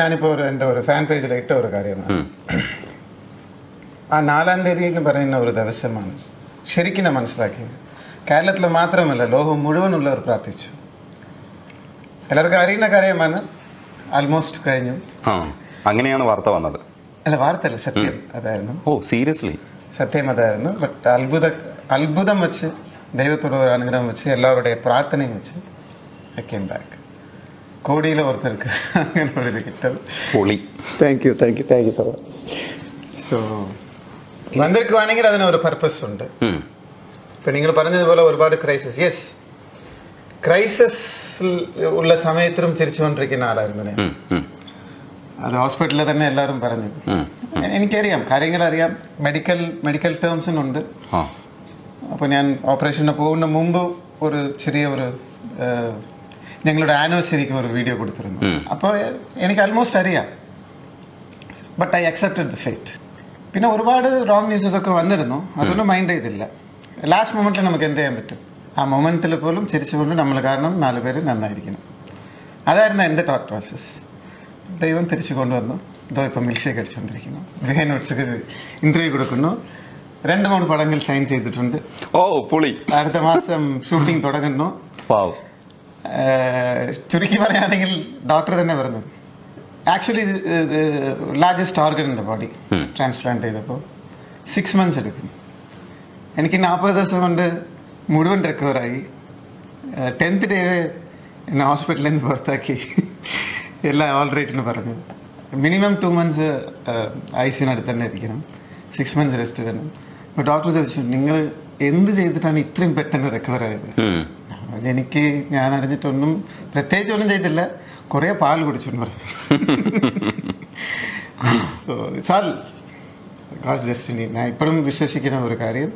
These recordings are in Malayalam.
ഞാനിപ്പോ എന്റെ എന്റെ ഒരു ഫാൻ പേജിൽ ഇട്ട ഒരു കാര്യമാണ് ആ നാലാം തീയതി എന്ന് പറയുന്ന ഒരു ദിവസമാണ് ശരിക്കും ഞാൻ മനസ്സിലാക്കിയത്. കേരളത്തിൽ മാത്രമല്ല ലോകം മുഴുവനുള്ളവർ പ്രാർത്ഥിച്ചു. എല്ലാവർക്കും അറിയുന്ന കാര്യമാണ് ആൽമോസ്റ്റ് കഴിഞ്ഞു. അങ്ങനെയാണ് വാർത്ത വന്നത്. അല്ല വാർത്ത അല്ല സത്യം അതായിരുന്നു. ഓ സീരിയസ്ലി സത്യം അതായിരുന്നു. ബട്ട് അത്ഭുത അത്ഭുതം വെച്ച് ദൈവത്തോട് ഒരു അനുഗ്രഹം വെച്ച് എല്ലാവരുടെയും പ്രാർത്ഥനയും വെച്ച് ഐ കെയിം ബാക്ക് കോടിയിൽ ഓർത്തർക്ക് അങ്ങനെ ഒരു ഇത് കിട്ടും പൊളി thank you thank you thank you so much so വന്നിരിക്കുവാണെങ്കിൽ അതിന് ഒരു പർപ്പസ് ഉണ്ട് ഉം. ഇപ്പൊ നിങ്ങൾ പറഞ്ഞതുപോലെ ഒരുപാട് ക്രൈസിസ് യെസ് ക്രൈസിസ് ഉള്ള സമയത്തിലും ചിരിച്ചുകൊണ്ടിരിക്കുന്ന ആളായിരുന്നു ഞാൻ ഉം, ഉം, അത് ഹോസ്പിറ്റലിൽ തന്നെ എല്ലാവരും പറഞ്ഞു ഉം. എനിക്കറിയാം കാര്യങ്ങൾ അറിയാം. മെഡിക്കൽ മെഡിക്കൽ ടേംസിനുണ്ട് ആ അപ്പോൾ ഞാൻ ഓപ്പറേഷന് പോകുന്ന മുമ്പ് ഒരു ചെറിയ ഒരു ആ, ഞങ്ങളുടെ ആനിവേഴ്സറിക്ക് ഒരു വീഡിയോ കൊടുത്തിരുന്നു. അപ്പൊ അപ്പോൾ എനിക്ക് ആൽമോസ്റ്റ് അറിയാം. But I accepted the fate പിന്നെ ഒരുപാട് റോങ് ന്യൂസസ് ഒക്കെ വന്നിരുന്നു. അതൊന്നും മൈൻഡ് ചെയ്തില്ല. ലാസ്റ്റ് മൊമെന്റിൽ നമുക്ക് എന്ത് ചെയ്യാൻ പറ്റും? ആ മൊമെന്റിൽ പോലും ചിരിച്ചുകൊണ്ട് നമ്മൾ കാരണം നാല് പേര് നന്നായിരിക്കണം. അതായിരുന്നു എന്റെ തോട്ട് പ്രോസസ് ദൈവം തിരിച്ചു കൊണ്ടുവന്നു. ഇതോ ഇപ്പം മിൽക്ക് ഷേക്ക് അടിച്ചുകൊണ്ടിരിക്കുന്നു നോട്ട്സ്ക്ക് ഇന്റർവ്യൂ കൊടുക്കുന്നു. രണ്ട് മൂന്ന് പടങ്ങൾ സൈൻ ചെയ്തിട്ടുണ്ട്. ഓ പുളി. അടുത്ത മാസം ഷൂട്ടിംഗ് തുടങ്ങുന്നു. ചുരുക്കി പറയുകയാണെങ്കിൽ ഡോക്ടർ തന്നെ പറഞ്ഞു actually largest organ in the body. Transplant ചെയ്തപ്പോൾ സിക്സ് മന്ത്സ് എടുക്കും എനിക്ക് നാൽപ്പത് ദിവസം കൊണ്ട് മുഴുവൻ റിക്കവറായി ടെൻത്ത് ഡേ എന്നെ ഹോസ്പിറ്റലിൽ നിന്ന് പുറത്താക്കി. എല്ലാം ഓൾ റൈറ്റ് എന്ന് പറഞ്ഞു. മിനിമം ടു മന്ത്സ് ഐ സിനടുത്ത് തന്നെ ഇരിക്കണം. സിക്സ് മന്ത്സ് റെസ്റ്റ് വേണം. അപ്പോൾ ഡോക്ടർ ചോദിച്ചു നിങ്ങൾ എന്ത് ചെയ്തിട്ടാണ് ഇത്രയും പെട്ടെന്ന് റിക്കവർ ആയത്? എനിക്ക് ഞാൻ അറിഞ്ഞിട്ടൊന്നും പ്രത്യേകിച്ച് ഒന്നും ചെയ്തില്ല കുറേ പാൽ കുടിച്ചു പറഞ്ഞു. സോ ഗോഡ്സ് ഡെസ്റ്റിനി ഞാൻ ഇപ്പോഴും വിശ്വസിക്കുന്ന ഒരു കാര്യം.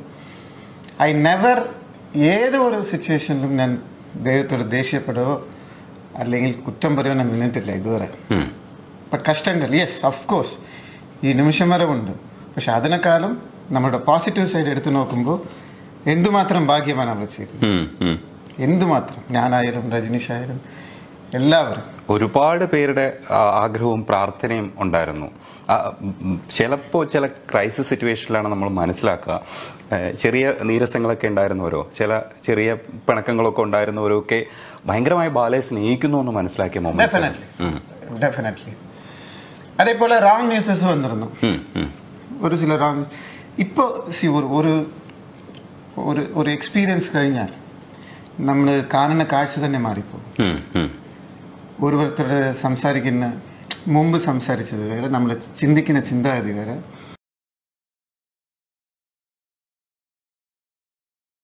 ഐ നെവർ ഏത് ഒരു സിറ്റുവേഷനിലും ഞാൻ ദൈവത്തോട് ദേഷ്യപ്പെടുകയോ അല്ലെങ്കിൽ കുറ്റം പറയുമോ ഞാൻ നിന്നിട്ടില്ല ഇതുവരെ. ബട്ട് കഷ്ടങ്ങൾ യെസ് ഓഫ് കോഴ്സ് ഈ നിമിഷം വരെ ഉണ്ട്. പക്ഷെ അതിനേക്കാളും നമ്മുടെ പോസിറ്റീവ് സൈഡ് എടുത്തു നോക്കുമ്പോൾ എന്തുമാത്രം ഭാഗ്യമാണ് നമ്മൾ ചെയ്തത്. എന്തുമാത്രം ഞാനായാലും രജനീഷ് ആയാലും എല്ലാവരും. ഒരുപാട് പേരുടെ ആഗ്രഹവും പ്രാർത്ഥനയും ഉണ്ടായിരുന്നു. ചിലപ്പോൾ ചില ക്രൈസിസ് സിറ്റുവേഷനിലാണ് നമ്മൾ മനസ്സിലാക്കുക. ചെറിയ നീരസങ്ങളൊക്കെ ഉണ്ടായിരുന്നവരോ? ചില ചെറിയ പിണക്കങ്ങളൊക്കെ ഉണ്ടായിരുന്നവരോ ഒക്കെ ഭയങ്കരമായി ബാലയെ സ്നേഹിക്കുന്നു എന്ന് മനസ്സിലാക്കിയ ഡെഫിനറ്റ്ലി അതേപോലെ റോങ് ന്യൂസസ് വന്നിരുന്നു. ഒരു ചില റോങ് ഇപ്പോൾ ഒരു ഒരു ഒരു എക്സ്പീരിയൻസ് കഴിഞ്ഞാൽ നമ്മൾ കാണുന്ന കാഴ്ച തന്നെ മാറിപ്പോകും. ഓരോരുത്തരുടെ സംസാരിക്കുന്ന മുമ്പ് സംസാരിച്ചത് വേറെ നമ്മൾ ചിന്തിക്കുന്ന ചിന്താഗതി വേറെ.